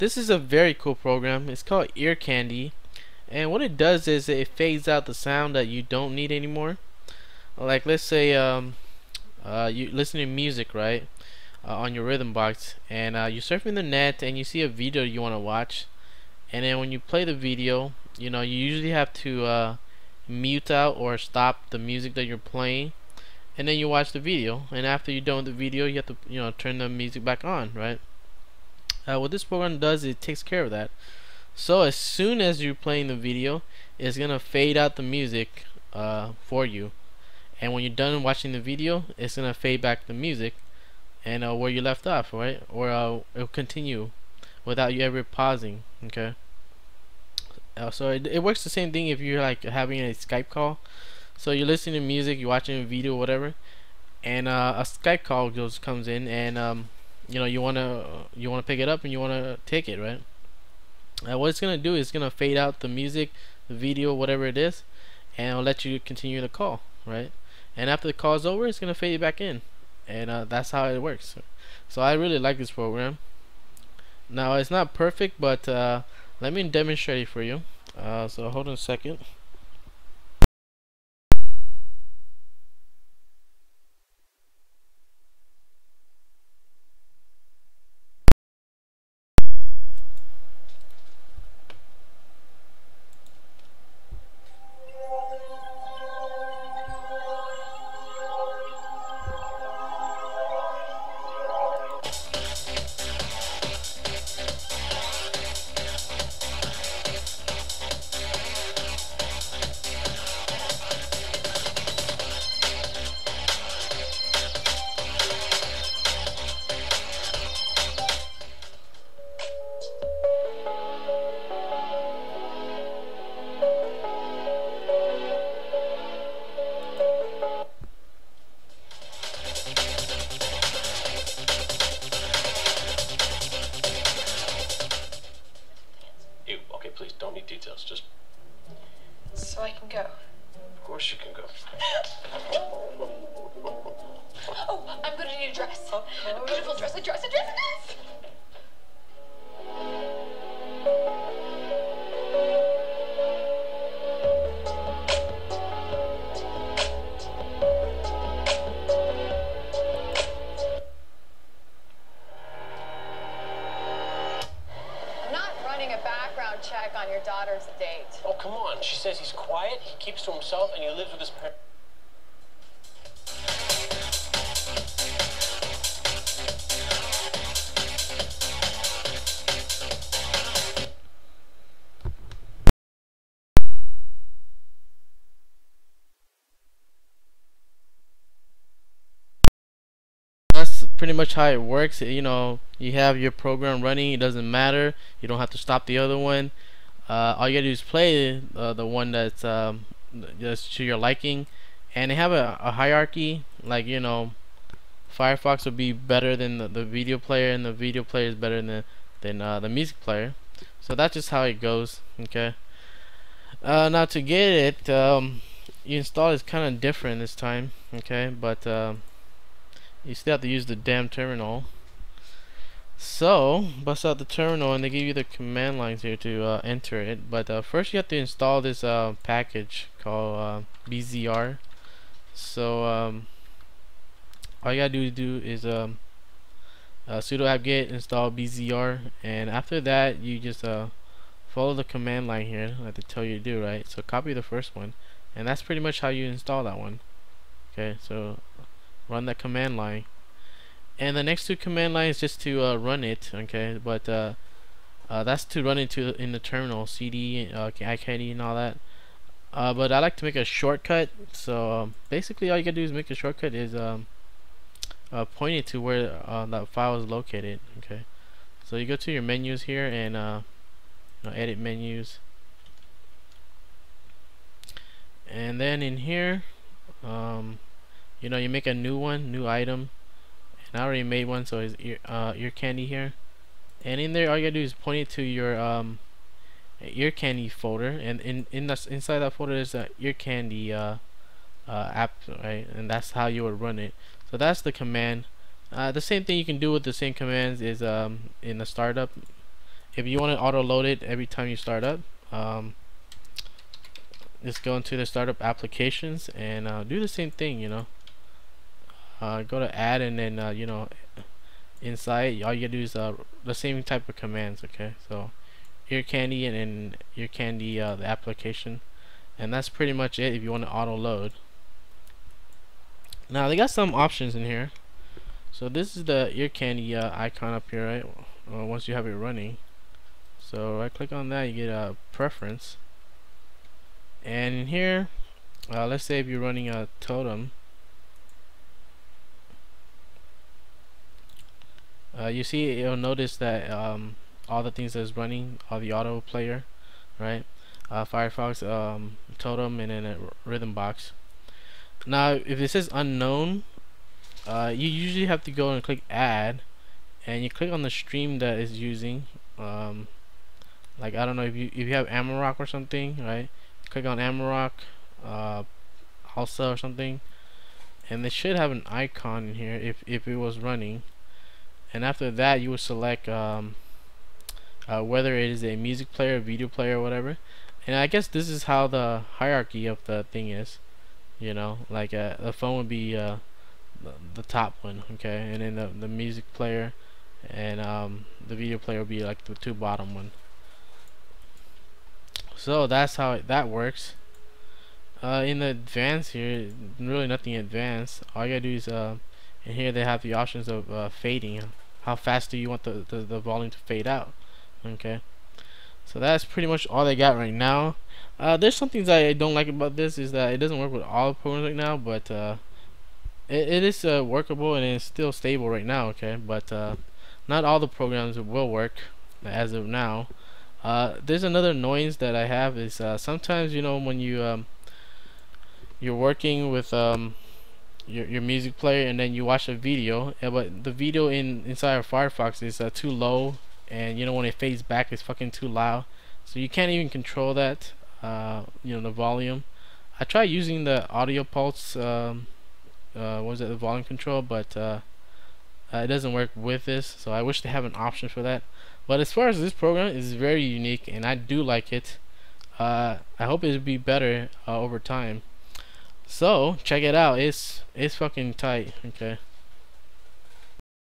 this is a very cool program. It's called Ear Candy, and what it does is it fades out the sound that you don't need anymore. Like let's say um, uh, you listen to music, right, uh, on your Rhythmbox, and uh, you're surfing the net and you see a video you want to watch, and then when you play the video, you know you usually have to uh, mute out or stop the music that you're playing. And then you watch the video. And after you're done with the video you have to you know turn the music back on right uh, what this program does it takes care of that. So as soon as you're playing the video it's gonna fade out the music uh, for you. And when you're done watching the video it's gonna fade back the music and uh, where you left off right? Or uh, it'll continue without you ever pausing okay? Uh, so it, it works the same thing if you're like having a Skype call. So you're listening to music, you're watching a video, whatever, and uh, a Skype call goes comes in, and um, you know you wanna you wanna pick it up and you wanna take it, right? Uh, what it's gonna do is gonna fade out the music, the video, whatever it is, and it'll let you continue the call, right? And after the call is over, it's gonna fade you back in, and uh, that's how it works. So I really like this program. Now it's not perfect, but uh, let me demonstrate it for you. Uh, so hold on a second. Beautiful dress. A dress. A dress. check on your daughter's date. Oh, come on. She says he's quiet, he keeps to himself, and he lives with his parents. Pretty much how it works. You know, you have your program running. It doesn't matter. You don't have to stop the other one. Uh, all you gotta do is play uh, the one that's um, to your liking, and they have a, a, hierarchy. Like you know, Firefox will be better than the, the video player, and the video player is better than than uh, the music player. So that's just how it goes. Okay. Uh, now to get it, um, you install is kind of different this time. Okay, but um, you still have to use the damn terminal. So bust out the terminal and they give you the command lines here to uh, enter it. But uh, first you have to install this uh, package called uh, BZR so um, all you gotta do, do is um, uh, sudo apt-get install BZR and after that you just uh, follow the command line here. Like they tell you to do right? So copy the first one. And that's pretty much how you install that one. Okay so run that command line. And the next two command lines just to uh, run it okay? But uh, uh, that's to run into in the terminal cd uh, icandy and all that. Uh, but I like to make a shortcut. So um, basically all you gotta do is make a shortcut is um, uh, point it to where uh, that file is located okay? So you go to your menus here and you know, edit menus. And then in here um, you know you make a new one new item. And I already made one so it's ear, uh, ear candy here. And in there all you gotta do is point it to your um, ear candy folder. And in in the inside that folder is a ear candy uh, uh, app right? And that's how you would run it. So that's the command. Uh, the same thing you can do with the same commands is um, in the startup. If you want to auto load it every time you start up um, just go into the startup applications and uh, do the same thing you know uh, go to add and then uh, you know inside all you do is uh, the same type of commands okay? So ear candy and then ear candy uh, the application. And that's pretty much it if you want to auto load. Now they got some options in here. So this is the ear candy uh, icon up here right? Uh, once you have it running. So I click on that you get a preference. And in here let's say if you're running a totem uh, you see you'll notice that um, all the things that's running all the auto player right? Uh, Firefox um, totem and then a Rhythmbox. Now if it says unknown uh, you usually have to go and click add and you click on the stream that is using um, like I don't know if you if you have Amarok or something right? Click on Amarok uh, also or something and they should have an icon in here if, if it was running and after that you will select um, uh, whether it is a music player video player or whatever. And I guess this is how the hierarchy of the thing is you know? Like uh, the phone would be uh, the, the top one okay? And then the, the music player and um, the video player will be like the two bottom one. So that's how it, that works. Uh, in the advanced here really nothing advanced. All you gotta do is uh, and here they have the options of uh, fading how fast do you want the, the, the volume to fade out okay? So that's pretty much all they got right now. Uh, there's some things I don't like about this is that it doesn't work with all programs right now but uh, it, it is uh, workable and it's still stable right now okay? But uh, not all the programs will work as of now. Uh, there's another annoyance that I have is uh, sometimes you know when you um, you're working with um, your, your music player and then you watch a video. But the video in inside of Firefox is uh, too low and you know when it fades back it's fucking too loud. So you can't even control that uh, you know the volume. I tried using the audio pulse um, uh, was it the volume control but uh, uh, it doesn't work with this so I wish they have an option for that. But as far as this program is very unique and I do like it. Uh, I hope it'll be better over time so check it out. It's it's fucking tight. Okay.